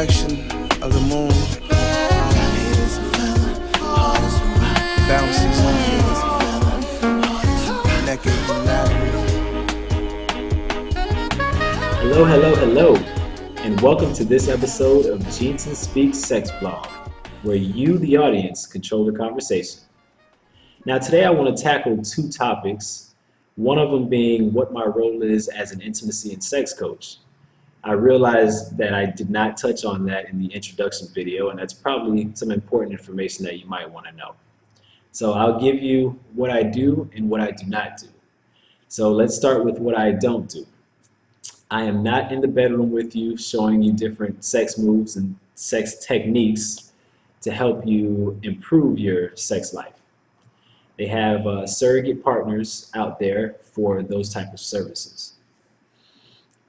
reflection of the moon bounces Hello, hello, hello, and welcome to this episode of Jeanson Speaks Sex Vlog, where you, the audience, control the conversation. Now, today I want to tackle two topics, one of them being what my role is as an intimacy and sex coach. I realized that I did not touch on that in the introduction video, and that's probably some important information that you might want to know. So I'll give you what I do and what I do not do. So let's start with what I don't do. I am not in the bedroom with you showing you different sex moves and sex techniques to help you improve your sex life. They have uh, surrogate partners out there for those type of services.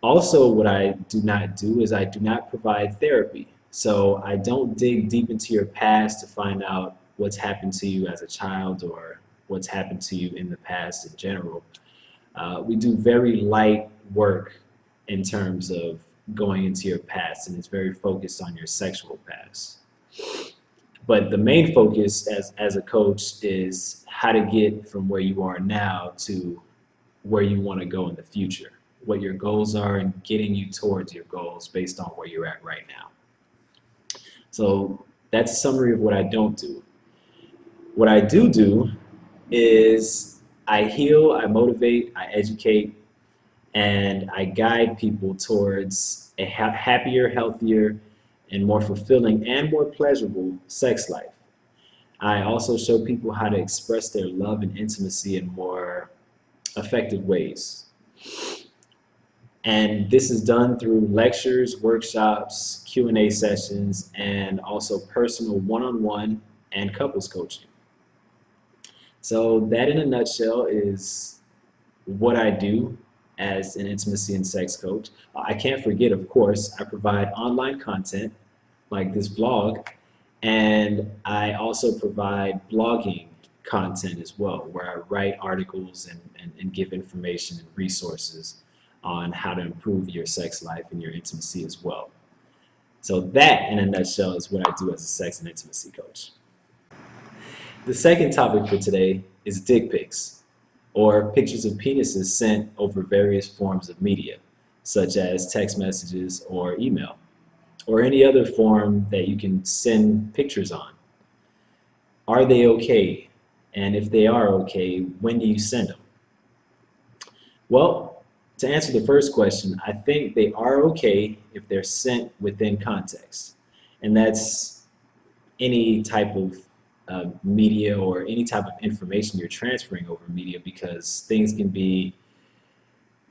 Also, what I do not do is I do not provide therapy. So I don't dig deep into your past to find out what's happened to you as a child or what's happened to you in the past in general. Uh, we do very light work in terms of going into your past, and it's very focused on your sexual past. But the main focus as, as a coach is how to get from where you are now to where you want to go in the future what your goals are and getting you towards your goals based on where you're at right now. So that's a summary of what I don't do. What I do do is I heal, I motivate, I educate, and I guide people towards a ha happier, healthier, and more fulfilling and more pleasurable sex life. I also show people how to express their love and intimacy in more effective ways. And this is done through lectures, workshops, Q&A sessions, and also personal one-on-one and couples coaching. So that in a nutshell is what I do as an intimacy and sex coach. I can't forget, of course, I provide online content like this blog, and I also provide blogging content as well, where I write articles and, and, and give information and resources on how to improve your sex life and your intimacy as well. So that, in a nutshell, is what I do as a sex and intimacy coach. The second topic for today is dick pics, or pictures of penises sent over various forms of media, such as text messages or email, or any other form that you can send pictures on. Are they okay? And if they are okay, when do you send them? Well, to answer the first question, I think they are okay if they're sent within context. And that's any type of uh, media or any type of information you're transferring over media because things can be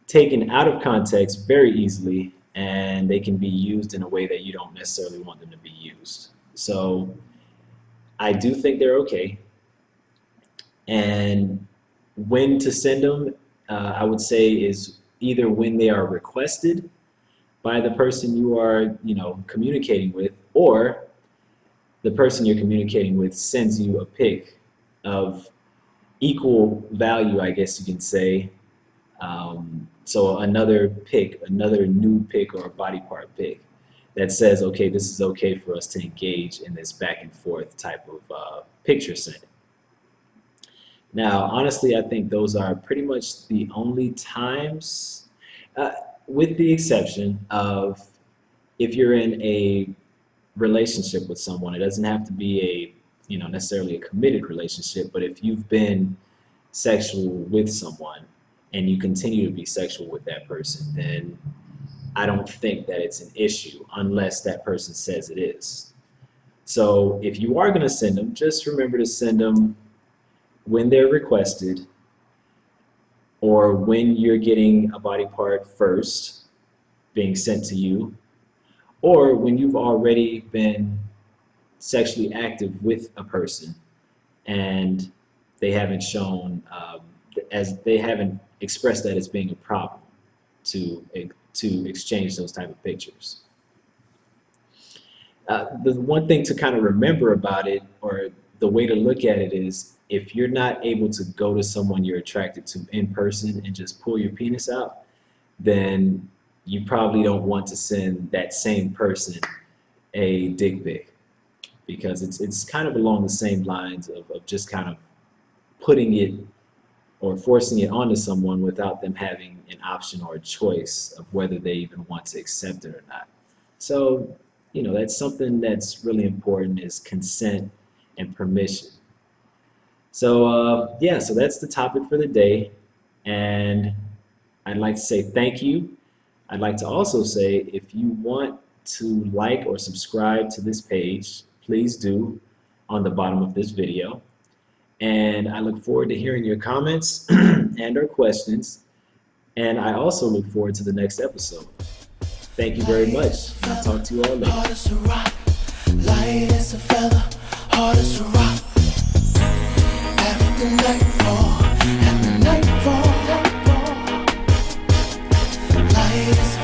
taken out of context very easily and they can be used in a way that you don't necessarily want them to be used. So I do think they're okay. And when to send them, uh, I would say is either when they are requested by the person you are, you know, communicating with, or the person you're communicating with sends you a pic of equal value, I guess you can say. Um, so another pic, another new pic or a body part pic that says, okay, this is okay for us to engage in this back and forth type of uh, picture sending. Now, honestly, I think those are pretty much the only times, uh, with the exception of if you're in a relationship with someone, it doesn't have to be a, you know, necessarily a committed relationship, but if you've been sexual with someone and you continue to be sexual with that person, then I don't think that it's an issue unless that person says it is. So if you are going to send them, just remember to send them when they're requested or when you're getting a body part first being sent to you or when you've already been sexually active with a person and they haven't shown um, as they haven't expressed that as being a problem to to exchange those type of pictures. Uh, the one thing to kind of remember about it or the way to look at it is if you're not able to go to someone you're attracted to in person and just pull your penis out, then you probably don't want to send that same person a dick pic because it's it's kind of along the same lines of, of just kind of putting it or forcing it onto someone without them having an option or a choice of whether they even want to accept it or not. So, you know, that's something that's really important is consent and permission. So, uh, yeah, so that's the topic for the day. And I'd like to say thank you. I'd like to also say if you want to like or subscribe to this page, please do on the bottom of this video. And I look forward to hearing your comments and or questions. And I also look forward to the next episode. Thank you very much. I'll talk to you all later. Nightfall, and the nightfall, light